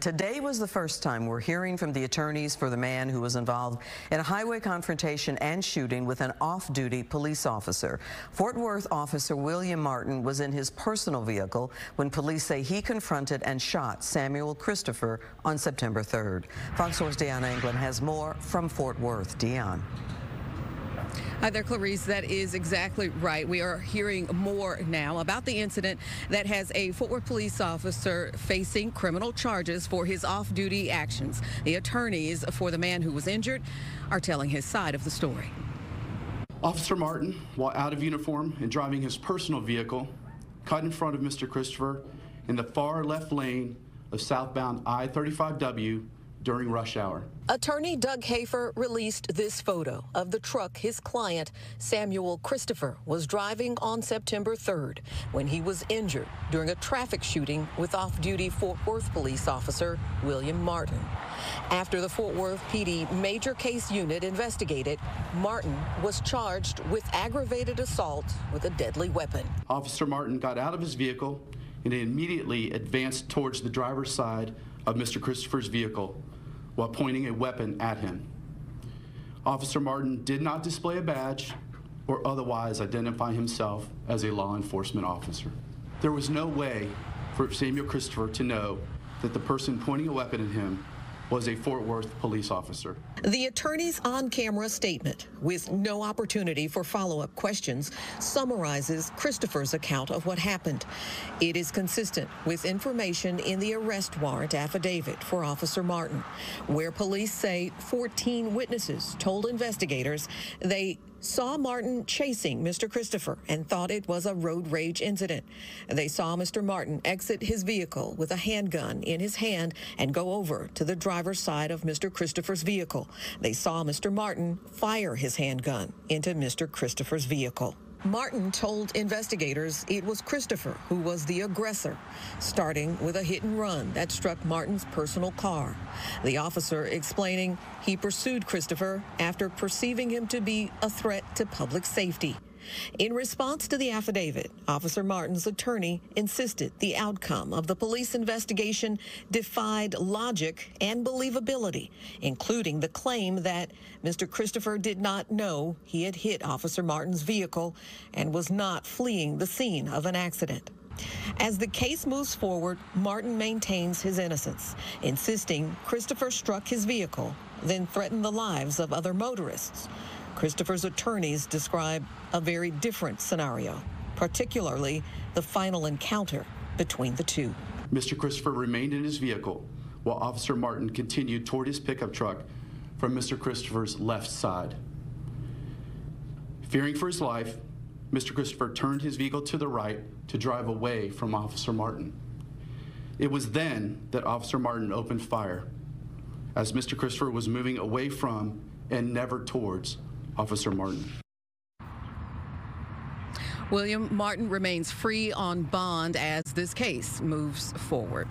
Today was the first time we're hearing from the attorneys for the man who was involved in a highway confrontation and shooting with an off-duty police officer. Fort Worth officer William Martin was in his personal vehicle when police say he confronted and shot Samuel Christopher on September 3rd. Fox 4's Dionne Anglin has more from Fort Worth. Dionne. Hi there, Clarice. That is exactly right. We are hearing more now about the incident that has a Fort Worth police officer facing criminal charges for his off-duty actions. The attorneys for the man who was injured are telling his side of the story. Officer Martin, while out of uniform and driving his personal vehicle, cut in front of Mr. Christopher in the far left lane of southbound I-35W during rush hour. Attorney Doug Hafer released this photo of the truck his client, Samuel Christopher, was driving on September 3rd when he was injured during a traffic shooting with off-duty Fort Worth police officer William Martin. After the Fort Worth PD major case unit investigated, Martin was charged with aggravated assault with a deadly weapon. Officer Martin got out of his vehicle and immediately advanced towards the driver's side of Mr. Christopher's vehicle while pointing a weapon at him. Officer Martin did not display a badge or otherwise identify himself as a law enforcement officer. There was no way for Samuel Christopher to know that the person pointing a weapon at him was a Fort Worth police officer. The attorney's on-camera statement, with no opportunity for follow-up questions, summarizes Christopher's account of what happened. It is consistent with information in the arrest warrant affidavit for Officer Martin, where police say 14 witnesses told investigators they saw Martin chasing Mr. Christopher and thought it was a road rage incident. They saw Mr. Martin exit his vehicle with a handgun in his hand and go over to the driver's side of Mr. Christopher's vehicle. They saw Mr. Martin fire his handgun into Mr. Christopher's vehicle. Martin told investigators it was Christopher who was the aggressor, starting with a hit and run that struck Martin's personal car. The officer explaining he pursued Christopher after perceiving him to be a threat to public safety. In response to the affidavit, Officer Martin's attorney insisted the outcome of the police investigation defied logic and believability, including the claim that Mr. Christopher did not know he had hit Officer Martin's vehicle and was not fleeing the scene of an accident. As the case moves forward, Martin maintains his innocence, insisting Christopher struck his vehicle, then threatened the lives of other motorists. Christopher's attorneys describe a very different scenario, particularly the final encounter between the two. Mr. Christopher remained in his vehicle while Officer Martin continued toward his pickup truck from Mr. Christopher's left side. Fearing for his life, Mr. Christopher turned his vehicle to the right to drive away from Officer Martin. It was then that Officer Martin opened fire as Mr. Christopher was moving away from and never towards Officer Martin. William Martin remains free on bond as this case moves forward.